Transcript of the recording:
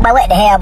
But what the hell,